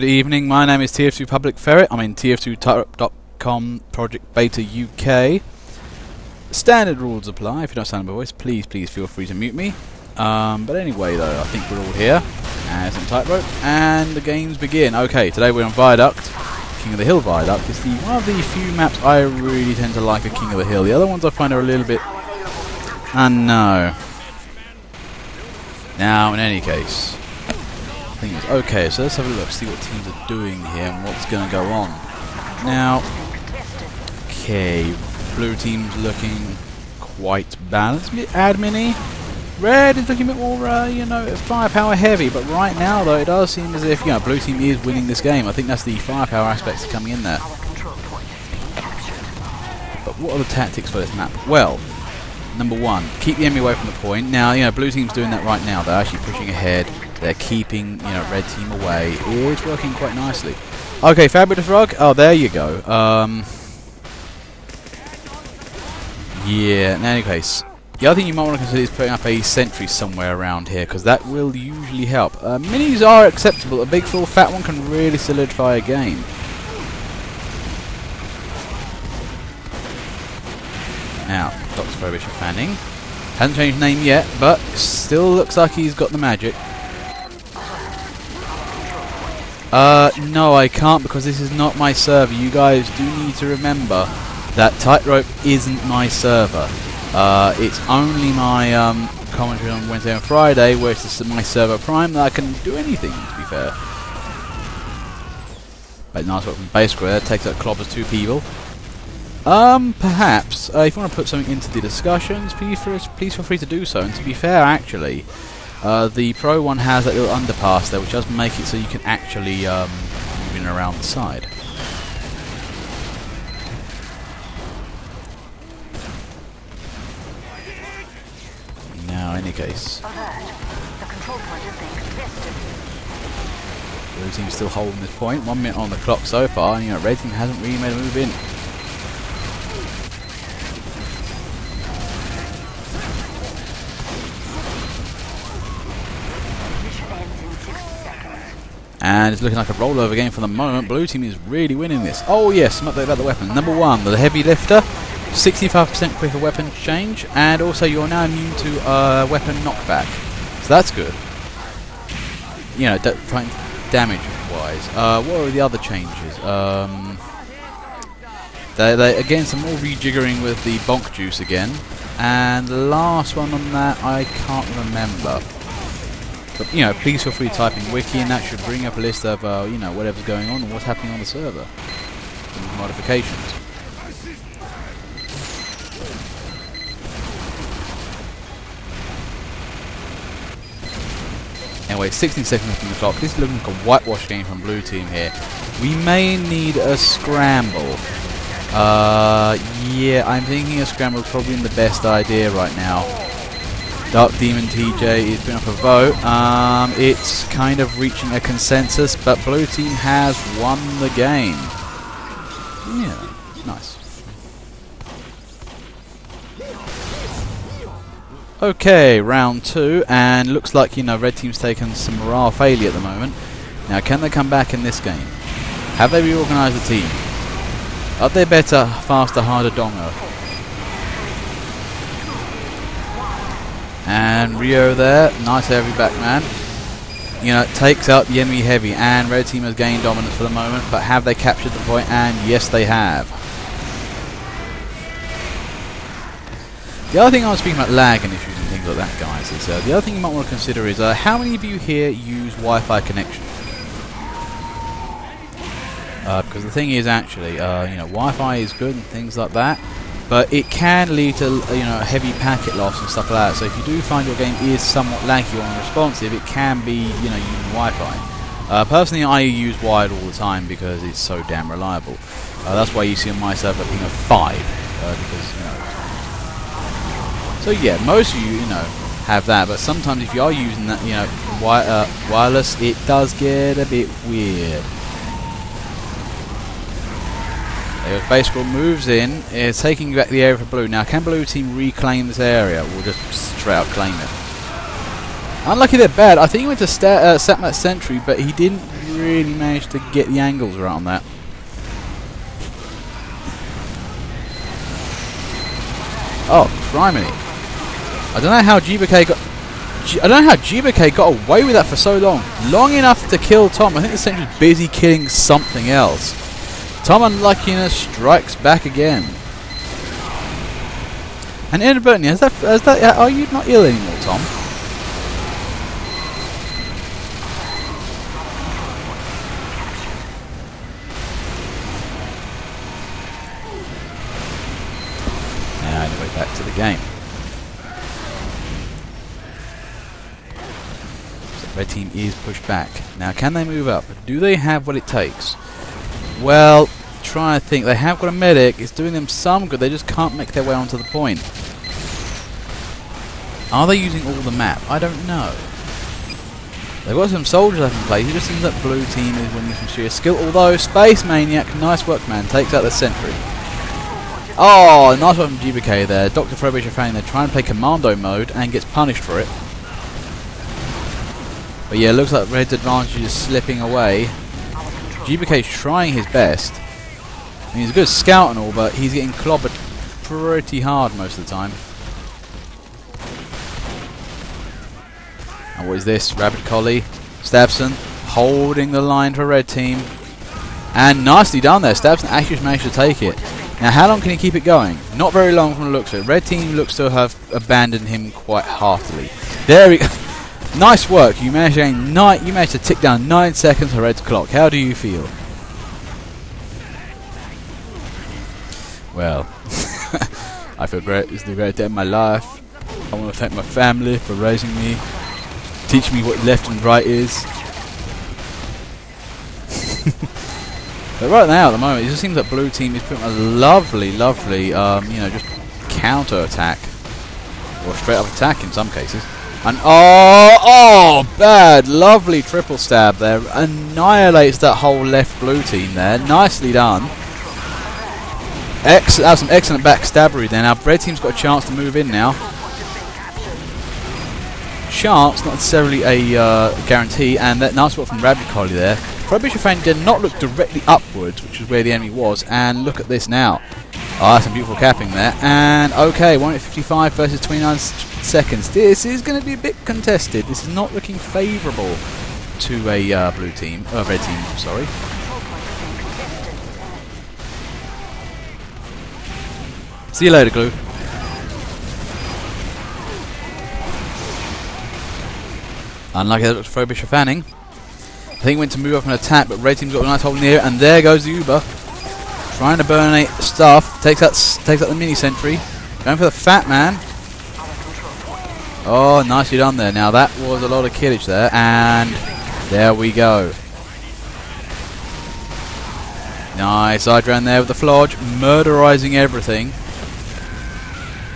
Good evening, my name is TF2 Public Ferret. I'm in TF2Type.com Project Beta UK. Standard rules apply. If you don't sound my voice, please, please feel free to mute me. Um, but anyway, though, I think we're all here. And some tightrope. And the games begin. Okay, today we're on Viaduct. King of the Hill Viaduct is the one of the few maps I really tend to like a King of the Hill. The other ones I find are a little bit... I know. Now, in any case, thing is, okay, so let's have a look, see what teams are doing here and what's going to go on. Now, okay, blue team's looking quite balanced, a bit admin Red is looking a bit more, uh, you know, firepower heavy, but right now, though, it does seem as if, you know, blue team is winning this game. I think that's the firepower aspects coming in there. But what are the tactics for this map? Well, number one, keep the enemy away from the point. Now, you know, blue team's doing that right now. They're actually pushing ahead. They're keeping, you know, red team away. It's working quite nicely. Okay, Fabulous Frog. Oh, there you go. Um, yeah, in any case, the other thing you might want to consider is putting up a sentry somewhere around here, because that will usually help. Uh, minis are acceptable. A big, full, fat one can really solidify a game. Now, Dr. Prohibition Fanning. Hasn't changed name yet, but still looks like he's got the magic. Uh, no, I can't because this is not my server. You guys do need to remember that Tightrope isn't my server. Uh, it's only my um, commentary on Wednesday and Friday, where it's my server Prime that I can do anything, to be fair. But nice work from Base Square, takes out clobbers two people. Um, perhaps, uh, if you want to put something into the discussions, please, please feel free to do so. And to be fair, actually, uh, the Pro one has that little underpass there, which does make it so you can actually um, move in around the side. Now, in any case, Blue team still holding this point. One minute on the clock so far, and you know, Red team hasn't really made a move in. And it's looking like a rollover game for the moment. Blue team is really winning this. Oh yes, update about the weapon. Number one, the heavy lifter. 65% quicker weapon change. And also you're now immune to uh, weapon knockback. So that's good. You know, damage wise. Uh, what are the other changes? Um, they, they, again, some more rejiggering with the bonk juice again. And the last one on that, I can't remember. But, you know, please feel free to type in wiki and that should bring up a list of, uh, you know, whatever's going on and what's happening on the server. And modifications. Anyway, 16 seconds from the clock. This is looking like a whitewash game from blue team here. We may need a scramble. Uh, yeah, I'm thinking a scramble is probably the best idea right now. Dark Demon TJ is putting up a vote. Um, it's kind of reaching a consensus, but Blue Team has won the game. Yeah, nice. Okay, round two, and looks like, you know, Red Team's taken some morale failure at the moment. Now, can they come back in this game? Have they reorganised the team? Are they better, faster, harder Dongo? And Rio there, nice heavy back man. You know, takes out the enemy heavy, and red team has gained dominance for the moment, but have they captured the point? And yes, they have. The other thing I was speaking about lag and issues and things like that, guys, is uh, the other thing you might want to consider is uh, how many of you here use Wi-Fi connection? Uh, because the thing is, actually, uh, you know, Wi-Fi is good and things like that, but it can lead to you know heavy packet loss and stuff like that. So if you do find your game is somewhat laggy or unresponsive, it can be you know using Wi-Fi. Uh, personally, I use wired all the time because it's so damn reliable. Uh, that's why you see on my server ping of five uh, because you know. So yeah, most of you you know have that, but sometimes if you are using that you know wi uh, wireless, it does get a bit weird. If Base moves in, is taking back the area for Blue. Now, can Blue Team reclaim this area, We'll just straight out claim it? Unlucky they're bad. I think he went to sta uh, sentry, but he didn't really manage to get the angles right on that. Oh, criminy. I don't know how GBK got... I don't know how GBK got away with that for so long. Long enough to kill Tom. I think the Sentry's busy killing something else. Tom Unluckiness strikes back again. And inadvertently, has that, that, uh, are you not ill anymore, Tom? Now, anyway, back to the game. So red team is pushed back. Now, can they move up? Do they have what it takes? Well, try to think. They have got a medic. It's doing them some good. They just can't make their way onto the point. Are they using all the map? I don't know. They've got some soldiers up in place. It just seems that blue team is winning some serious skill. Although Space Maniac, nice work, man, takes out the sentry. Oh, nice one from GBK there. Dr. Frobisher fan there trying to play commando mode and gets punished for it. But yeah, looks like Red's advantage is slipping away. GBK's trying his best. I mean, he's a good scout and all, but he's getting clobbered pretty hard most of the time. And what is this? Rabbit Collie. Stabson holding the line for red team. And nicely done there. Stabson actually managed to take it. Now, how long can he keep it going? Not very long from the looks of it. Red team looks to have abandoned him quite heartily. There go. nice work. You managed, to you managed to tick down 9 seconds for Red's clock. How do you feel? Well, I feel great. It's the great day of my life. I want to thank my family for raising me, teaching me what left and right is. but right now, at the moment, it just seems that blue team is putting a lovely, lovely, um, you know, just counter attack or straight up attack in some cases. And oh, oh, bad, lovely triple stab there, annihilates that whole left blue team there. Nicely done. Ex that was some excellent backstabbery there. Now, red team's got a chance to move in now. Chance, not necessarily a uh, guarantee, and that nice work from Rabbit Collie there. Prohibition Fan did not look directly upwards, which is where the enemy was, and look at this now. Ah, oh, some beautiful capping there. And okay, 155 versus 29 seconds. This is going to be a bit contested. This is not looking favourable to a uh, blue team, uh, red team. Sorry. See you later, Glue. Unlucky that looks Frobisher Fanning. I think went to move up and attack, but Red Team's got a nice hold near, and there goes the Uber. Trying to burn stuff. Takes out, takes out the mini sentry. Going for the fat man. Oh, nicely done there. Now that was a lot of killage there, and there we go. Nice round there with the flodge, murderizing everything.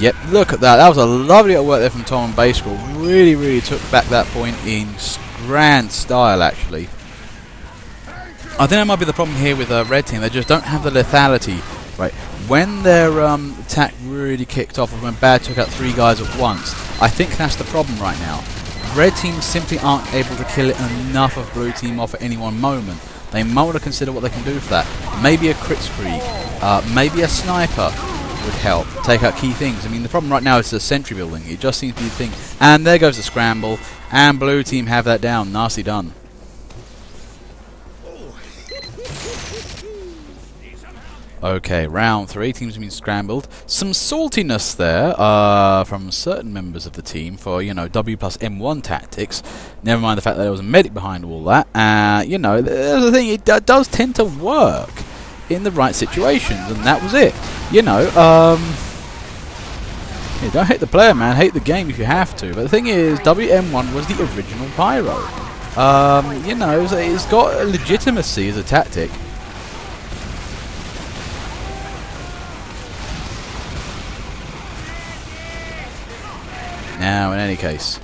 Yep, look at that. That was a lovely little work there from Tom and Base Really, really took back that point in grand style, actually. I think that might be the problem here with uh, Red Team. They just don't have the lethality. Right, when their um, attack really kicked off, when Bad took out three guys at once, I think that's the problem right now. Red Team simply aren't able to kill enough of Blue Team off at any one moment. They might want to consider what they can do for that. Maybe a crit streak, uh, maybe a sniper, would help take out key things. I mean, the problem right now is the sentry building. It just seems to be the thing. And there goes the scramble. And blue team have that down. Nicely done. Okay, round three. Teams have been scrambled. Some saltiness there uh, from certain members of the team for, you know, W plus M1 tactics. Never mind the fact that there was a medic behind all that. Uh, you know, the thing, it does tend to work in the right situations, and that was it. You know, um, yeah, don't hate the player, man. Hate the game if you have to. But the thing is, WM1 was the original Pyro. Um, you know, it's got legitimacy as a tactic. Now, in any case,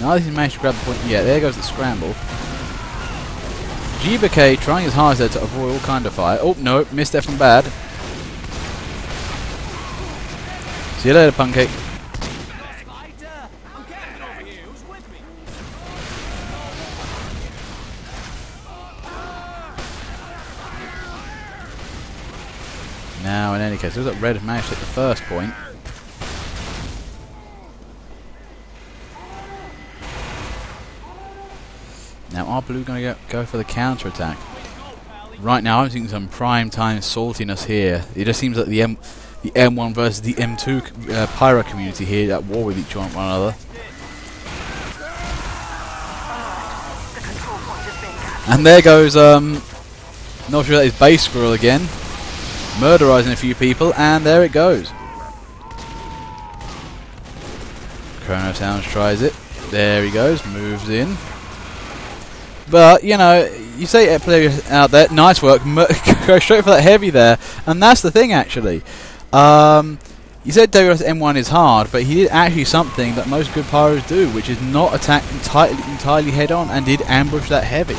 now he's managed to grab the point. Yeah, there goes the scramble. GBK trying his hardest there to avoid all kind of fire. Oh, no, missed that from bad. See you later, Pancake. Now, in any case, it was that Red managed to hit the first point. Now, are Blue going to go for the counter attack? Right now, I'm seeing some prime time saltiness here. It just seems like the M, the M1 versus the M2 uh, community here at war with each one another. And there goes, um, not sure that is Base Squirrel again, murderizing a few people, and there it goes. Chrono Sounds tries it. There he goes, moves in. But, you know, you say players out there, nice work, go straight for that heavy there, and that's the thing actually. Um, you said WS M1 is hard, but he did actually something that most good pyros do, which is not attack entirely, entirely head on, and did ambush that heavy.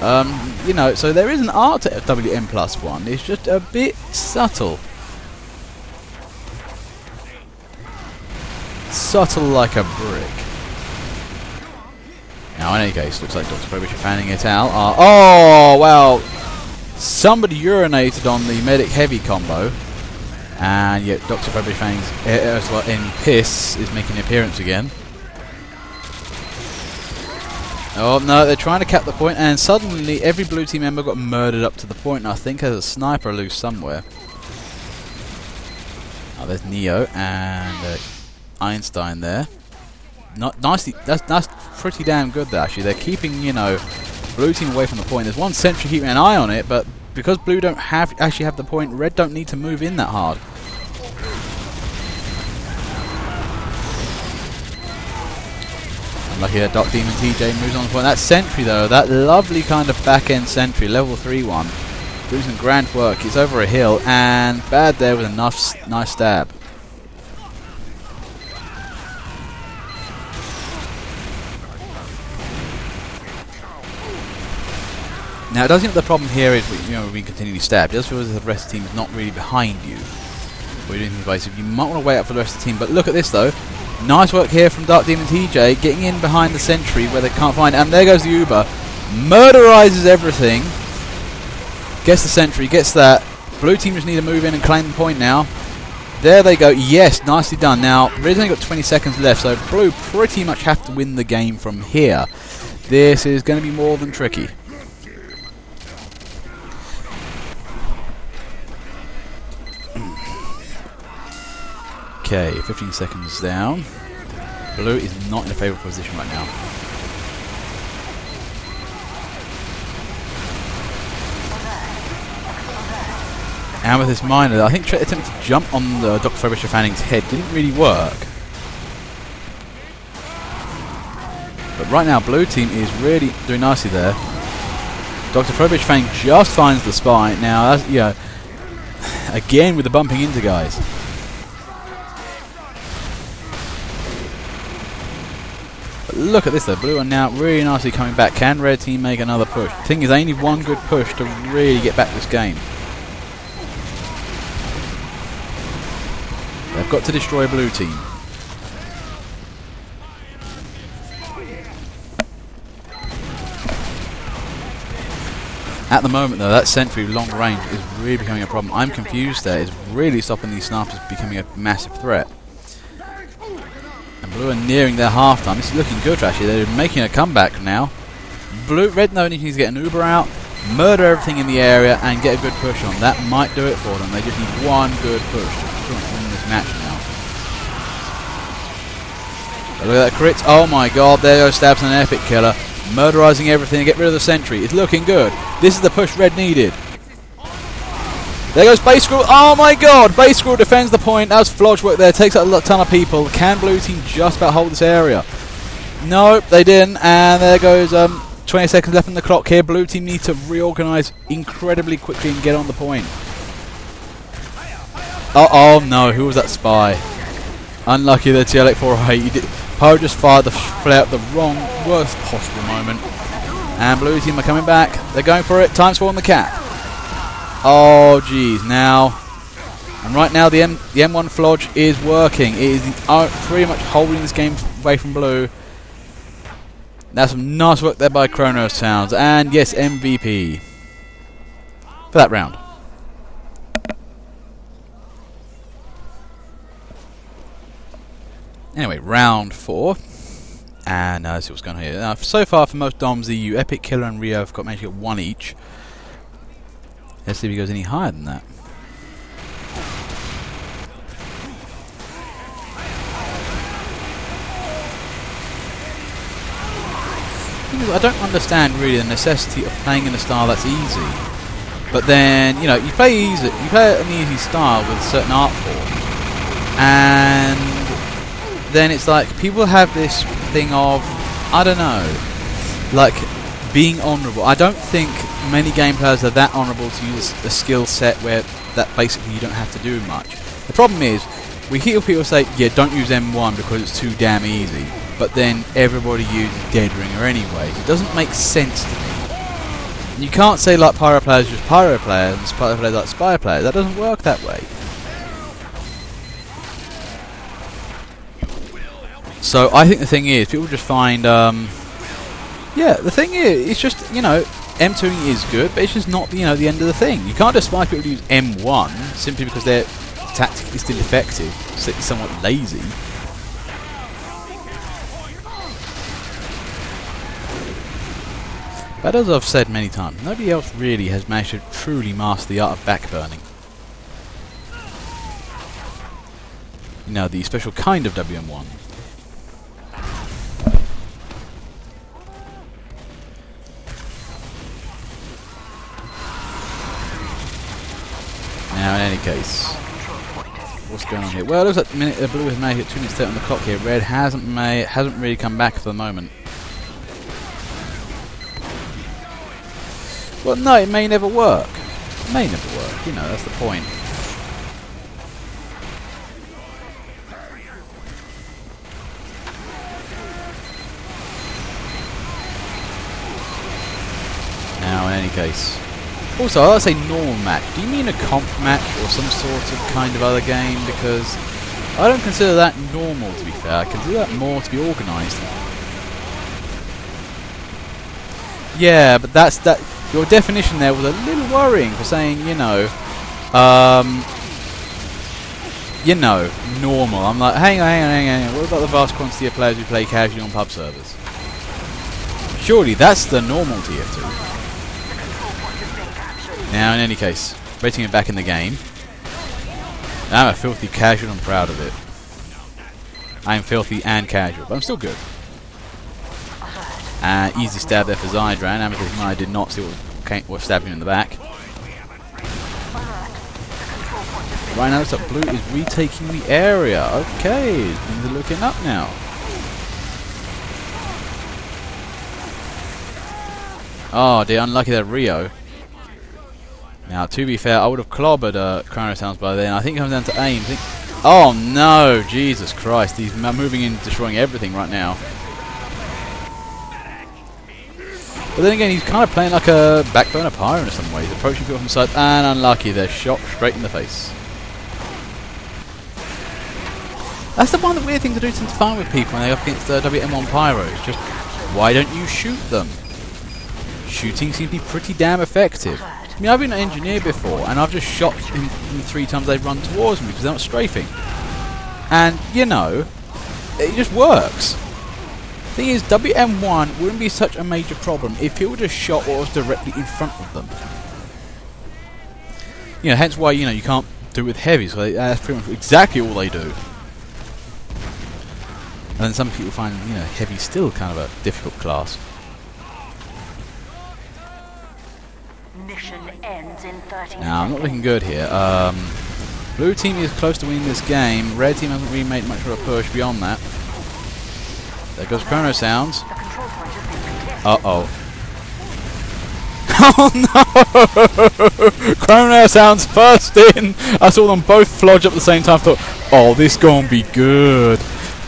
Um, you know, so there is an art to WM plus one. It's just a bit subtle. Subtle like a brick. Any case, looks like Dr. Probish are fanning it out. Uh, oh, well, somebody urinated on the medic heavy combo. And yet, Dr. Probish Fanning's uh, as well in piss is making an appearance again. Oh no, they're trying to cap the point, and suddenly every blue team member got murdered up to the point, and I think there's a sniper loose somewhere. Oh, there's Neo and uh, Einstein there. Not nicely. That's that's pretty damn good. There, actually, they're keeping you know blue team away from the point. There's one sentry keeping an eye on it, but because blue don't have actually have the point, red don't need to move in that hard. Lucky that Dark Demon TJ moves on the point. That sentry though, that lovely kind of back end sentry, level 3 one. Doing some grand work. It's over a hill and bad there with a nice, nice stab. Now it does seem the problem here is you know, we continually stabbed. Just because the rest of the team is not really behind you. We're doing so you might want to wait up for the rest of the team. But look at this though. Nice work here from Dark Demon TJ, getting in behind the sentry where they can't find. And there goes the Uber. Murderizes everything. Gets the sentry, gets that. Blue team just need to move in and claim the point now. There they go. Yes, nicely done. Now, Red's only got 20 seconds left, so Blue pretty much have to win the game from here. This is going to be more than tricky. Okay, 15 seconds down. Blue is not in a favourable position right now. And with this miner, I think attempted to jump on the Dr. Frobisher Fanning's head didn't really work. But right now, blue team is really doing nicely there. Dr. Frobisher Fanning just finds the spy. Now, that's, you know, again with the bumping into guys. Look at this though, blue are now really nicely coming back. Can red team make another push? Thing is they need one good push to really get back this game. They've got to destroy blue team. At the moment though, that sentry long range is really becoming a problem. I'm confused there. It's really stopping these snipers becoming a massive threat. Blue are nearing their half time. This is looking good actually. They're making a comeback now. Blue, red no needs to get an Uber out, murder everything in the area, and get a good push on. That might do it for them. They just need one good push to win this match now. But look at that crit. Oh my god, there goes Stabson epic killer. Murderizing everything, get rid of the sentry. It's looking good. This is the push red needed. There goes Base Screw. Oh my god! Base Screw defends the point. That was Flodge work there. Takes out a ton of people. Can Blue Team just about hold this area? Nope, they didn't. And there goes um, 20 seconds left in the clock here. Blue Team need to reorganize incredibly quickly and get on the point. Oh, oh no, who was that spy? Unlucky that TLX408. You did, Poe just fired the flare at the wrong, worst possible moment. And Blue Team are coming back. They're going for it. Time's to on the cap. Oh, jeez, Now, and right now the, M the M1 Flodge is working. It is uh, pretty much holding this game away from blue. That's some nice work there by Chrono Sounds. And yes, MVP for that round. Anyway, round four. And uh, let's see what's going on here. Uh, so far for most DOMs, the EU Epic Killer and Rio have got managed to get one each. Let's see if he goes any higher than that. I don't understand really the necessity of playing in a style that's easy. But then, you know, you play easy, you play an easy style with a certain art form, and then it's like people have this thing of, I don't know, like being honourable. I don't think many game players are that honourable to use a skill set where that basically you don't have to do much. The problem is, we hear people say, yeah, don't use M1 because it's too damn easy but then everybody uses Dead Ringer anyway. It doesn't make sense to me. You can't say like Pyro players just Pyro players and Spy players like Spy players. That doesn't work that way. So I think the thing is, people just find, um, yeah, the thing is, it's just, you know, M2 is good, but it's just not, you know, the end of the thing. You can't just despise people who use M1 simply because they're tactically still effective, so somewhat lazy. But as I've said many times, nobody else really has managed to truly master the art of backburning. You know, the special kind of WM1. Now, in any case, what's going on here? Well, it looks like the minute uh, blue has made it two minutes 30 on the clock here. Red hasn't made, hasn't really come back for the moment. Well, no, it may never work. It may never work, you know, that's the point. Now, in any case. Also, I say normal match. Do you mean a comp match or some sort of kind of other game? Because I don't consider that normal, to be fair. I consider that more to be organised. Yeah, but that's that your definition there was a little worrying for saying, you know, um, you know, normal. I'm like, hang on, hang on, hang on. What about the vast quantity of players who play casually on pub servers? Surely that's the normal tier 2. Now, in any case, rating it back in the game. I'm a filthy casual, I'm proud of it. I am filthy and casual, but I'm still good. Uh, easy stab there for Zydran. Amethyst I did not see what came, what stabbed him in the back. Right now, looks like Blue is retaking the area. Okay, things are looking up now. Oh, dear, unlucky that Rio. Now, to be fair, I would have clobbered uh, Chrono Sounds by then. I think it comes down to aim. oh no, Jesus Christ! He's moving in, destroying everything right now. But then again, he's kind of playing like a backbone of Pyro in some ways. Approaching people from the side, and unlucky, they're shot straight in the face. That's the one the weird thing to do to find with people when they're up against the WM1 Pyro. It's just, why don't you shoot them? Shooting seems to be pretty damn effective. I mean, I've been an engineer before, and I've just shot in three times they've run towards me because they're not strafing. And, you know, it just works. Thing is, WM1 wouldn't be such a major problem if were just shot what was directly in front of them. You know, hence why, you know, you can't do it with heavies, so that's pretty much exactly all they do. And then some people find, you know, heavy still kind of a difficult class. Now, I'm not looking good here. Um, blue team is close to winning this game. Red team hasn't really made much of a push beyond that. There goes Chrono Sounds. Uh-oh. Oh no! Chrono Sounds first in! I saw them both flodge up at the same time. thought, oh, this gonna be good.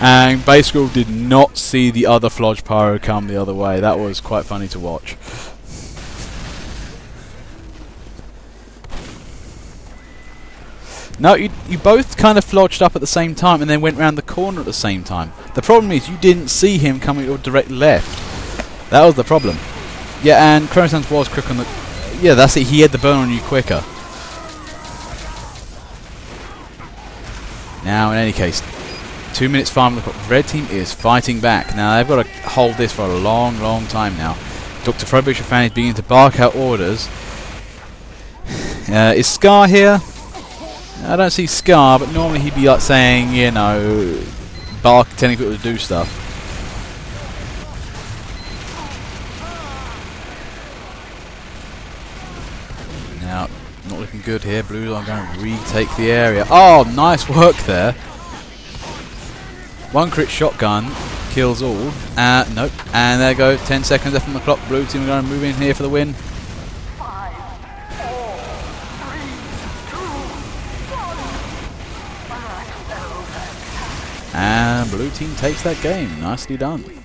And Base School did not see the other Flodge Pyro come the other way. That was quite funny to watch. No, you, you both kind of flodged up at the same time and then went round the corner at the same time. The problem is you didn't see him coming your direct left. That was the problem. Yeah, and Chronosense was quick on the... Yeah, that's it. He had the burn on you quicker. Now, in any case, Two minutes five the. Red team is fighting back. Now they've got to hold this for a long, long time now. Dr. Frobisher fan is beginning to bark out orders. Uh, is Scar here? I don't see Scar, but normally he'd be like saying, you know, bark, telling people to do stuff. Now, not looking good here. Blues are going to retake the area. Oh, nice work there. One crit shotgun kills all. Uh, nope. And there go. 10 seconds left on the clock. Blue team are going to move in here for the win. Blue team takes that game. Nicely done.